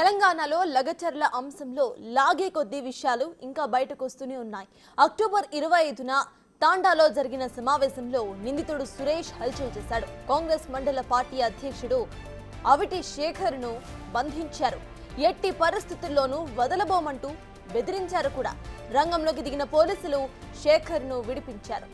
తెలంగాణలో లగచర్ల అంశంలో లాగే కొద్దీ విషయాలు ఇంకా బయటకు వస్తూనే ఉన్నాయి. అక్టోబర్ ఇరవై ఐదున తాండాలో జరిగిన సమావేశంలో నిందితుడు సురేష్ హల్చల్ చేశాడు. కాంగ్రెస్ మండల పార్టీ అధ్యక్షుడు అవిటి శేఖర్ను బంధించారు. ఎట్టి పరిస్థితుల్లోనూ వదలబోమంటూ బెదిరించారు కూడా. రంగంలోకి దిగిన పోలీసులు శేఖర్ను విడిపించారు.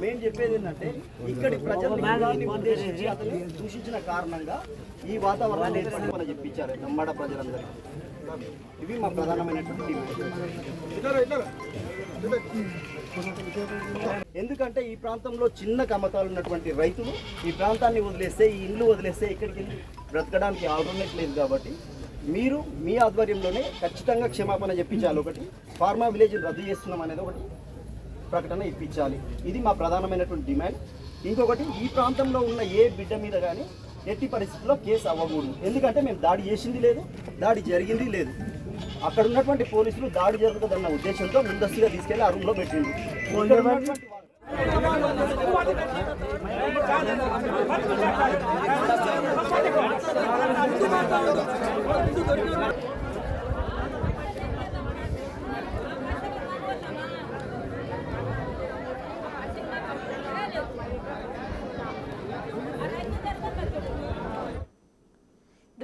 మేము చెప్పేది ఏంటంటే ఇక్కడి ప్రజలు ఉద్దేశించి అతను దూషించిన కారణంగా ఈ వాతావరణాన్ని మనం చెప్పించారు నమ్మడ ప్రజలందరూ. ఇవి మా ప్రధానమైనటువంటి ఎందుకంటే ఈ ప్రాంతంలో చిన్న కమతాలు ఉన్నటువంటి రైతులు ఈ ప్రాంతాన్ని వదిలేస్తే ఈ ఇండ్లు వదిలేస్తే ఇక్కడికి బ్రతకడానికి ఆల్టర్నేట్ లేదు కాబట్టి మీరు మీ ఆధ్వర్యంలోనే ఖచ్చితంగా క్షమాపణ చెప్పించాలి ఒకటి. ఫార్మా విలేజ్ రద్దు చేస్తున్నాం అనేది ఒకటి ప్రకటన ఇప్పించాలి. ఇది మా ప్రధానమైనటువంటి డిమాండ్. ఇంకొకటి ఈ ప్రాంతంలో ఉన్న ఏ బిడ్డ మీద కానీ ఎట్టి పరిస్థితుల్లో కేసు అవ్వకూడదు. ఎందుకంటే మేము దాడి చేసింది లేదు దాడి జరిగింది లేదు. అక్కడ ఉన్నటువంటి పోలీసులు దాడి జరుగుతుందన్న ఉద్దేశంతో ముందస్తుగా తీసుకెళ్ళి ఆ రూమ్లో పెట్టింది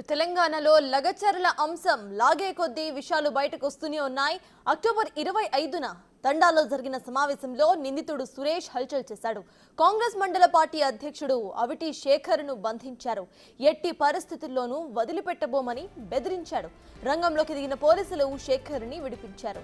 తెలంగాణలో లగచర్ల అంశం లాగే కొద్దీ విషయాలు బయటకు వస్తూనే ఉన్నాయి. అక్టోబర్ ఇరవై ఐదున తండాలో జరిగిన సమావేశంలో నిందితుడు సురేష్ హల్చల్ చేశాడు. కాంగ్రెస్ మండల పార్టీ అధ్యక్షుడు అవిటి శేఖర్ను బంధించారు. ఎట్టి పరిస్థితుల్లోనూ వదిలిపెట్టబోమని బెదిరించాడు. రంగంలోకి దిగిన పోలీసులు శేఖర్ని విడిపించారు.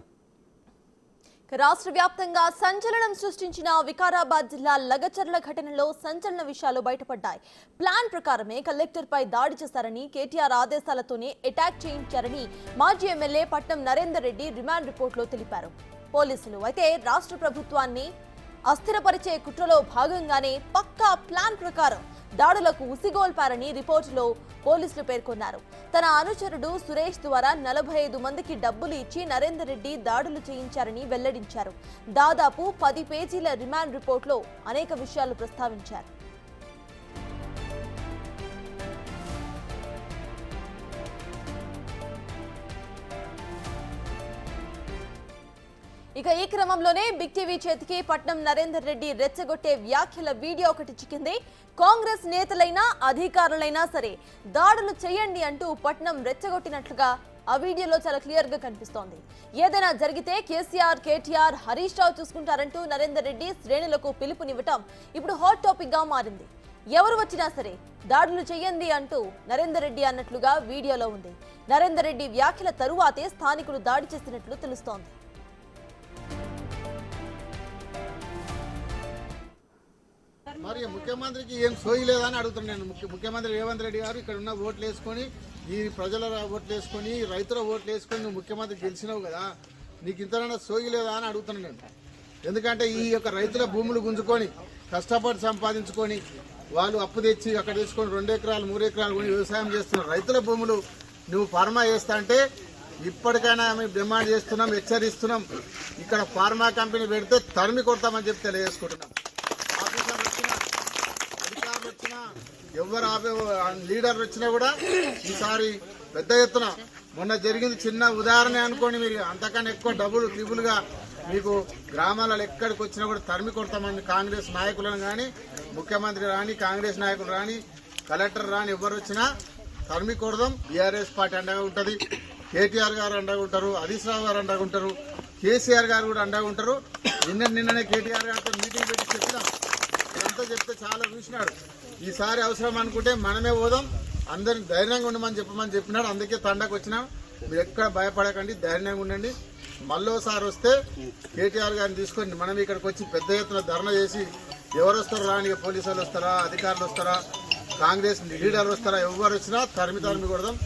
రాష్ట్ర వ్యాప్తంగా సంచలనం సృష్టించిన వికారాబాద్ జిల్లా లగచర్ల ఘటనలో సంచలన విషయాలు బయటపడ్డాయి. ప్లాన్ ప్రకారమే కలెక్టర్పై దాడి చేశారని కేటీఆర్ ఆదేశాలతోనే అటాక్ చేయించారని మాజీ ఎమ్మెల్యే పట్నం నరేందర్ రెడ్డి రిమాండ్ రిపోర్టులో తెలిపారు. పోలీసులు అయితే రాష్ట్ర ప్రభుత్వాన్ని అస్థిరపరిచే కుట్రలో భాగంగానే పక్కా ప్లాన్ ప్రకారం దాడులకు ఉసిగోల్పారని రిపోర్టులో పోలీసులు పేర్కొన్నారు. తన అనుచరుడు సురేష్ ద్వారా నలభై ఐదు మందికి డబ్బులు ఇచ్చి నరేందర్ రెడ్డి దాడులు చేయించారని వెల్లడించారు. దాదాపు పది పేజీల రిమాండ్ రిపోర్టులో అనేక విషయాలు ప్రస్తావించారు. ఇక ఈ క్రమంలోనే బిగ్ టీవీ చేతికి పట్నం నరేందర్ రెడ్డి రెచ్చగొట్టే వ్యాఖ్యల వీడియో ఒకటి చిక్కింది. కాంగ్రెస్ నేతలైనా అధికారులైనా సరే దాడులు చేయండి అంటూ పట్నం రెచ్చగొట్టినట్లుగా ఆ వీడియోలో చాలా క్లియర్గా కనిపిస్తోంది. ఏదైనా జరిగితే కేసీఆర్ కేటీఆర్ హరీష్ రావు చూసుకుంటారంటూ నరేందర్ రెడ్డి శ్రేణులకు పిలుపునివ్వటం ఇప్పుడు హాట్ టాపిక్గా మారింది. ఎవరు వచ్చినా సరే దాడులు చేయండి అంటూ నరేందర్ రెడ్డి అన్నట్లుగా వీడియోలో ఉంది. నరేందర్ రెడ్డి వ్యాఖ్యల తరువాతే స్థానికులు దాడి చేసినట్లు తెలుస్తోంది. మరి ముఖ్యమంత్రికి ఏం సోయి లేదని అడుగుతున్నాను నేను. ముఖ్యమంత్రి రేవంత్ రెడ్డి గారు ఇక్కడ ఉన్న ఓట్లు వేసుకొని ఈ ప్రజల ఓట్లు వేసుకొని రైతుల ఓట్లు వేసుకొని నువ్వు ముఖ్యమంత్రి గెలిచినావు కదా నీకు ఇంతనైనా సోయి లేదా అని అడుగుతున్నాను నేను. ఎందుకంటే ఈ యొక్క రైతుల భూములు గుంజుకొని కష్టపడి సంపాదించుకొని వాళ్ళు అప్పు తెచ్చి అక్కడ తీసుకొని రెండు ఎకరాలు మూడు ఎకరాలు కొని వ్యవసాయం చేస్తున్న రైతుల భూములు నువ్వు ఫార్మా చేస్తా అంటే ఇప్పటికైనా మేము డిమాండ్ చేస్తున్నాం హెచ్చరిస్తున్నాం. ఇక్కడ ఫార్మా కంపెనీ పెడితే తరిమి కొడతామని చెప్పి తెలియజేసుకుంటున్నాం ఆఫీసర్లు వచ్చినా అధికారులు వచ్చినా ఎవరు ఆపే లీడర్ వచ్చినా కూడా ఈసారి పెద్ద ఎత్తున మొన్న జరిగింది చిన్న ఉదాహరణ అనుకోండి మీరు అంతకన్నా ఎక్కువ డబ్బులు ట్రిబుల్గా మీకు గ్రామాలలో ఎక్కడికి వచ్చినా కూడా తరిమి కొడతామని కాంగ్రెస్ నాయకులను కానీ ముఖ్యమంత్రి రాని కాంగ్రెస్ నాయకులు రాని కలెక్టర్ రాని ఎవరు వచ్చినా తరిమి కొడదాం. బీఆర్ఎస్ పార్టీ అండగా ఉంటుంది. కేటీఆర్ గారు అండగా ఉంటారు. హరీష్ రావు గారు అండగా ఉంటారు. కేసీఆర్ గారు కూడా అండగా ఉంటారు. నిన్న నిన్ననే కేటీఆర్ గారితో మీటింగ్ పెట్టి చెప్పినాం. చెప్తే చాలా చూసినాడు. ఈసారి అవసరం అనుకుంటే మనమే పోదాం అందరిని ధైర్యంగా ఉండమని చెప్పమని చెప్పినాడు అందుకే తండకు వచ్చినాం. మీరు ఎక్కడ భయపడకండి ధైర్యంగా ఉండండి. మళ్ళోసారి వస్తే కేటీఆర్ గారిని తీసుకొని మనం ఇక్కడికి వచ్చి పెద్ద ఎత్తున ధర్నా చేసి ఎవరు వస్తారో రాని పోలీసు వాళ్ళు వస్తారా అధికారులు వస్తారా కాంగ్రెస్ లీడర్లు వస్తారా ఎవరు వచ్చినా తరిమి తరిమి కొడదాం.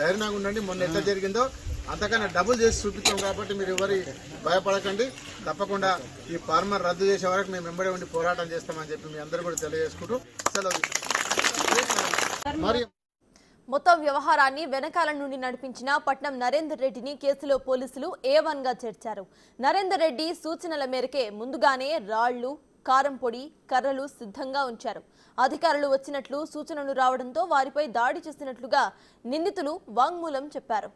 ధైర్యంగా ఉండండి. మొన్న ఎట్లా జరిగిందో అంతకన్నా డబుల్ చేసి చూపిస్తాం కాబట్టి మీరు ఎవరి భయపడకండి. తప్పకుండా ఈ ఫార్మర్ రద్దు చేసే వరకు మేము వెంబడి ఉండి పోరాటం చేస్తామని చెప్పి మీ అందరూ కూడా తెలియజేసుకుంటూ సెలవు మరి మొత్తం వ్యవహారాన్ని వెనకాల నుండి నడిపించిన పట్నం నరేందర్ రెడ్డిని కేసులో పోలీసులు ఏ వన్గా చేర్చారు. నరేందర్ రెడ్డి సూచనల మేరకే ముందుగానే రాళ్ళు కారం పొడి కర్రలు సిద్ధంగా ఉంచారు. అధికారులు వచ్చినట్లు సూచనలు రావడంతో వారిపై దాడి చేసినట్లుగా నిందితులు వాంగ్మూలం చెప్పారు.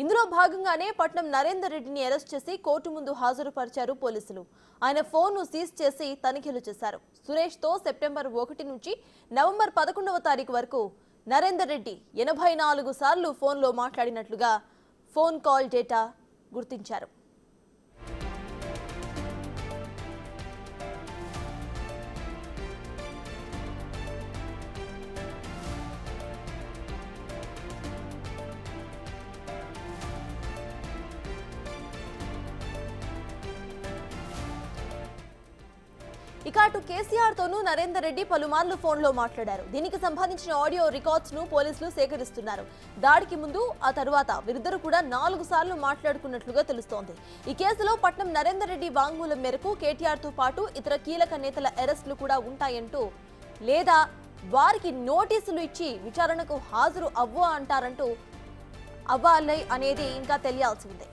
ఇందులో భాగంగానే పట్నం నరేందర్ రెడ్డిని అరెస్ట్ చేసి కోర్టు ముందు హాజరుపరిచారు పోలీసులు. ఆయన ఫోన్ను సీజ్ చేసి తనిఖీలు చేశారు. సురేష్తో సెప్టెంబర్ ఒకటి నుంచి నవంబర్ పదకొండవ తారీఖు వరకు నరేందర్ రెడ్డి ఎనభై నాలుగు సార్లు ఫోన్లో మాట్లాడినట్లుగా ఫోన్ కాల్ డేటా గుర్తించారు. ఇక అటు కేసీఆర్ తోనూ నరేందర్ రెడ్డి పలుమార్లు ఫోన్లో మాట్లాడారు. దీనికి సంబంధించిన ఆడియో రికార్డ్స్ను పోలీసులు సేకరిస్తున్నారు. దాడికి ముందు ఆ తరువాత వీరిద్దరు కూడా నాలుగు సార్లు మాట్లాడుకున్నట్లుగా తెలుస్తోంది. ఈ కేసులో పట్నం నరేందర్ రెడ్డి వాంగ్మూలం మేరకు కేటీఆర్తో పాటు ఇతర కీలక నేతల అరెస్టులు కూడా ఉంటాయంటూ లేదా వారికి నోటీసులు ఇచ్చి విచారణకు హాజరు అవ్వ అంటారంటూ అవ్వాలి అనేది ఇంకా తెలియాల్సి ఉంది.